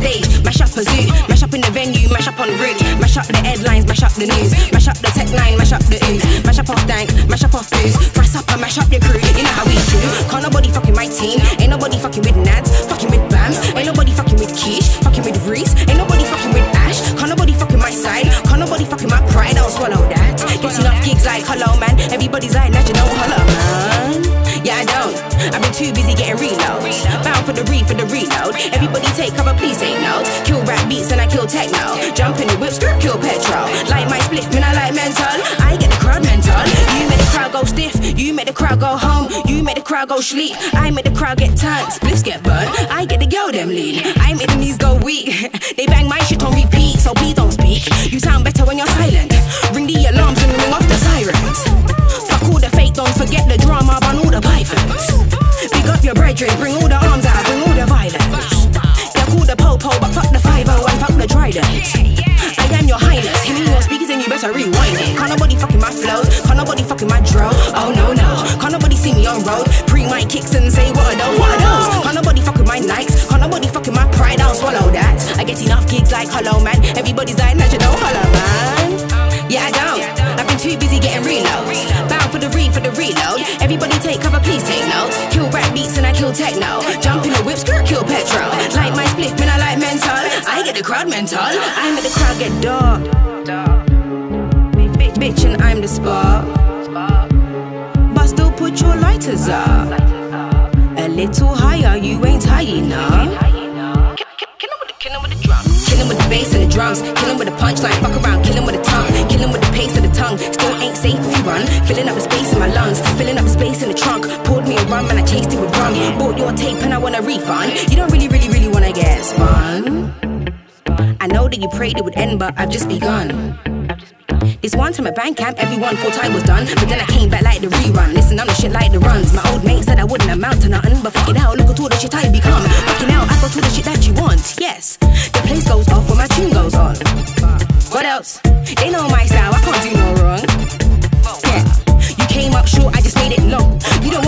stage, mash up a zoo. Mash up in the venue, mash up on route. Mash up the headlines, mash up the news. Mash up the tech line, mash up the ooze. Mash up off dank, mash up off booze. Press up and mash up your crew. You know how we do. Can't nobody fucking my team. Ain't nobody fucking with Nads. Fucking with Bamz. Ain't nobody fucking with Quiche. Fucking with Reese. Ain't nobody fucking with Ash. Can't nobody fucking my side. Can't nobody fucking my pride. I'll swallow that. Getting off gigs like hello man. Everybody's like, now you know hello I've been too busy getting reloads. Bound for the re for the reload. Everybody take cover, please take notes. Kill rap beats and I kill techno. Jump in the whip, skirt, kill petrol. Like my split, man, I like mental. I get the crowd mental. You make the crowd go stiff. You make the crowd go home. You make the crowd go sleep. I make the crowd get turned. Spliffs get burned. I get the girl them lean. I make the knees go weak. Big up your brethren, bring all the arms out, bring all the violence. Yeah, call the popo, but fuck the 5 and fuck the trident. I am your highness, me your speakers and you better rewind it. Can't nobody fucking my flows, can't nobody fucking my dro. Oh no, no, can't nobody see me on road. Pre my kicks and say, kill techno. Jump in the whip, skirt, kill petrol. Like my split, man, I like mental. I get the crowd mental. I make the crowd get dark. Bitch, bitch, and I'm the spark. But still put your lighters up. A little higher, you ain't high enough. Kill him with the, kill him with the drums. Kill him with the bass and the drums. Kill him with the punchline. Fuck around. Kill him with the tongue. Kill him with the pace of the tongue. Ain't safe if you run. Filling up the space in my lungs. Filling up the space in the trunk. Poured me a rum and I chased it with rum. Bought your tape and I want a refund. You don't really, really, really wanna get spun. I know that you prayed it would end, but I've just begun. This one time at bank camp, everyone thought I was done. But then I came back like the rerun. Listen, I'm the shit like the runs. My old mate said I wouldn't amount to nothing. But fuck it out, look at all the shit I become. Fucking out, I got all the shit that you want. Yes, the place What else? They know my style, I can't do no wrong. Yeah, you came up short, I just made it long. You don't